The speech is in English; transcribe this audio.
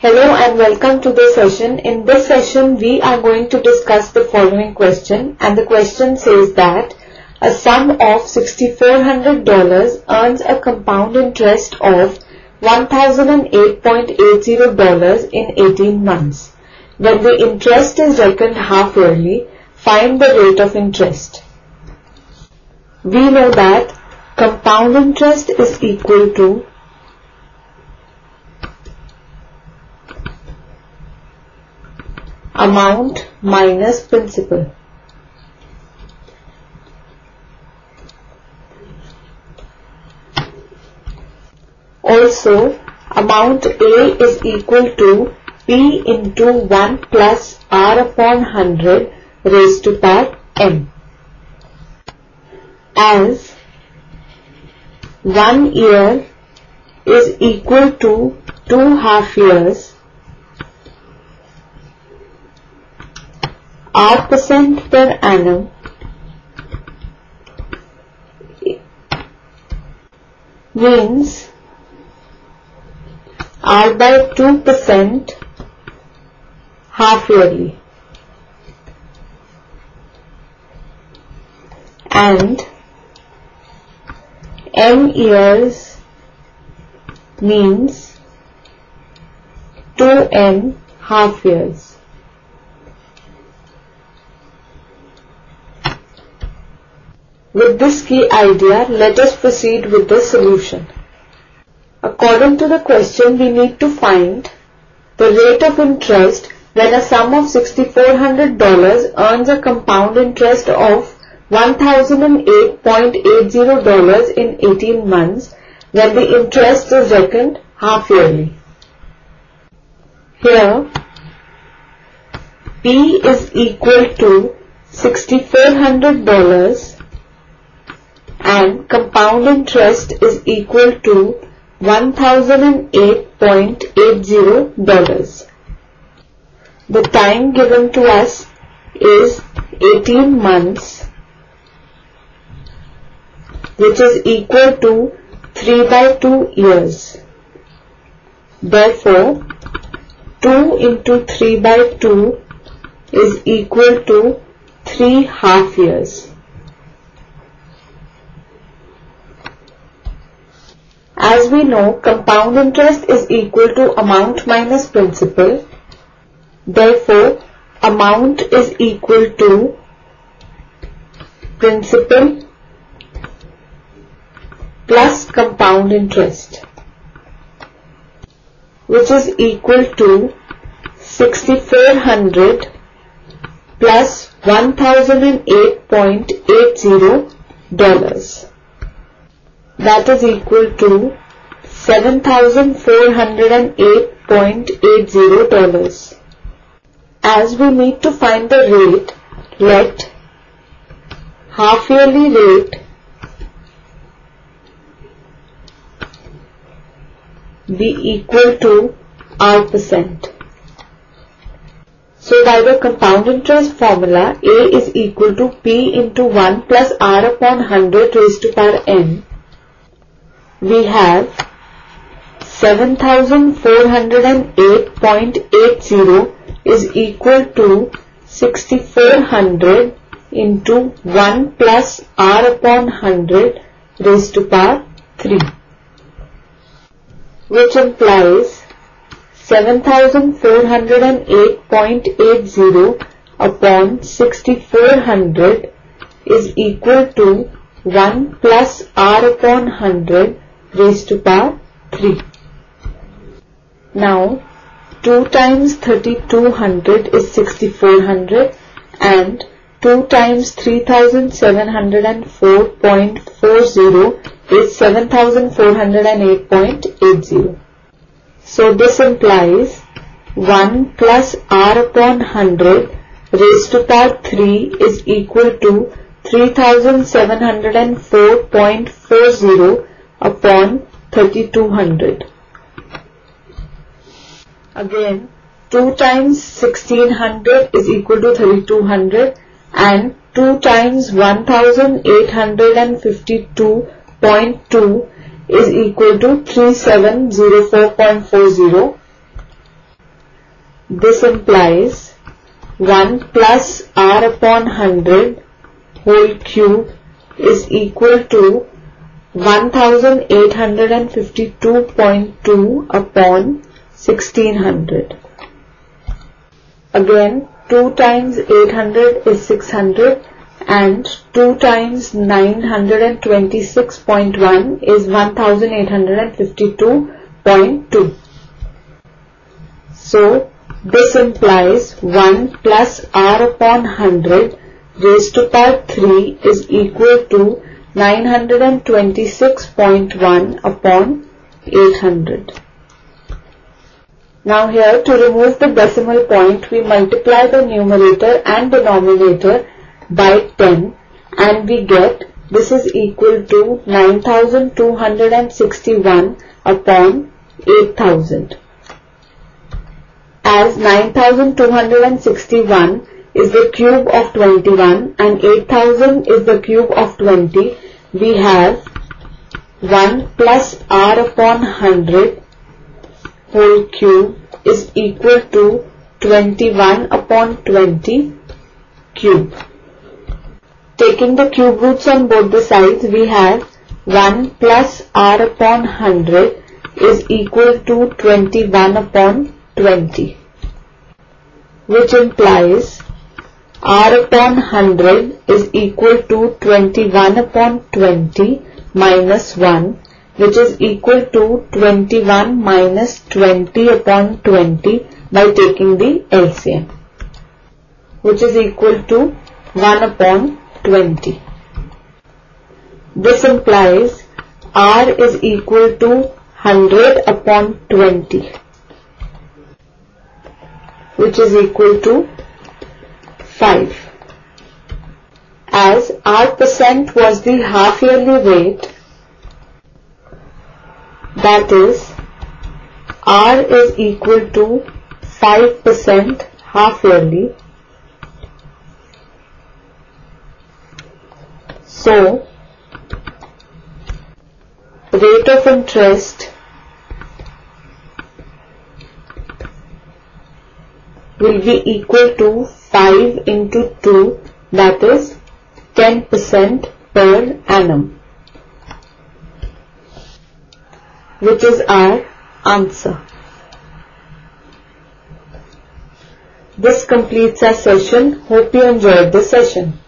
Hello and welcome to the session. In this session, we are going to discuss the following question and the question says that a sum of $6,400 earns a compound interest of $1,008.80 in 18 months. When the interest is reckoned half yearly, find the rate of interest. We know that compound interest is equal to amount minus principal. Also, amount A is equal to P into 1 plus R upon 100 raised to power m. As 1 year is equal to 2 half years, R percent per annum means R by 2% half yearly and M years means 2M half years. With this key idea, let us proceed with the solution. According to the question, we need to find the rate of interest when a sum of $6,400 earns a compound interest of $1,008.80 in 18 months when the interest is reckoned half yearly. Here, P is equal to $6,400 and compound interest is equal to $1008.80. The time given to us is 18 months which is equal to 3 by 2 years. Therefore, 2 into 3 by 2 is equal to 3 half years. As we know, compound interest is equal to amount minus principal. Therefore, amount is equal to principal plus compound interest which is equal to 6400 plus 1008.80 dollars that is equal to $7,408.80. As we need to find the rate, let half yearly rate be equal to R percent. So by the compound interest formula, A is equal to P into 1 plus R upon 100 raised to power n we have 7408.80 is equal to 6400 into 1 plus r upon 100 raised to power 3 which implies 7408.80 upon 6400 is equal to 1 plus r upon 100 raised to power 3. Now 2 times 3200 is 6400 and 2 times 3704.40 is 7408.80. So this implies 1 plus r upon 100 raised to power 3 is equal to 3704.40 upon 3200. Again, 2 times 1600 is equal to 3200 and 2 times 1852.2 is equal to 3704.40 This implies 1 plus r upon 100 whole cube is equal to 1852.2 upon 1600. Again 2 times 800 is 600 and 2 times 926.1 is 1852.2. So this implies 1 plus r upon 100 raised to power 3 is equal to 926.1 upon 800. Now here to remove the decimal point we multiply the numerator and denominator by 10 and we get this is equal to 9261 upon 8000. As 9261 is the cube of 21 and 8000 is the cube of 20, we have 1 plus r upon 100 whole cube is equal to 21 upon 20 cube. Taking the cube roots on both the sides, we have 1 plus r upon 100 is equal to 21 upon 20, which implies r upon 100 is equal to 21 upon 20 minus 1 which is equal to 21 minus 20 upon 20 by taking the LCM which is equal to 1 upon 20. This implies R is equal to 100 upon 20 which is equal to 5. As R percent was the half yearly rate that is R is equal to 5% half yearly So, rate of interest will be equal to 5 into 2 that is 10% per annum which is our answer. This completes our session. Hope you enjoyed the session.